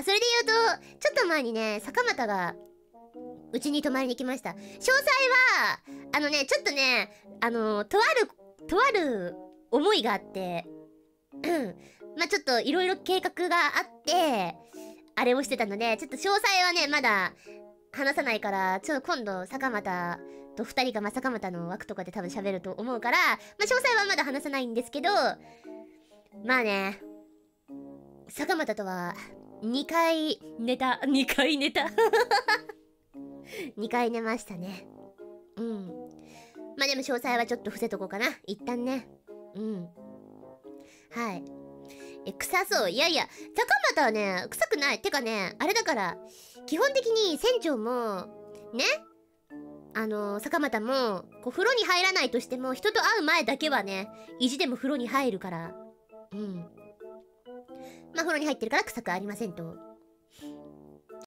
あ、それで言うと、ちょっと前にね、坂本が、うちに泊まりに来ました。詳細は、あのね、ちょっとね、あの、とある、とある思いがあって、うん。まあ、ちょっといろいろ計画があって、あれをしてたので、ちょっと詳細はね、まだ話さないから、ちょっと今度、坂本と二人が、まあ、坂本の枠とかで多分喋ると思うから、まあ、詳細はまだ話さないんですけど、まあね、坂本とは、2回寝た。2回寝た。2回寝ましたね。うん。まあでも詳細はちょっと伏せとこうかな。一旦ね。うん。はい。え、臭そう。いやいや、坂本はね、臭くない。てかね、あれだから、基本的に船長も、ねあの坂本も、こう、風呂に入らないとしても、人と会う前だけはね、意地でも風呂に入るから。うん。まあ、風呂に入ってるから臭くありませんと。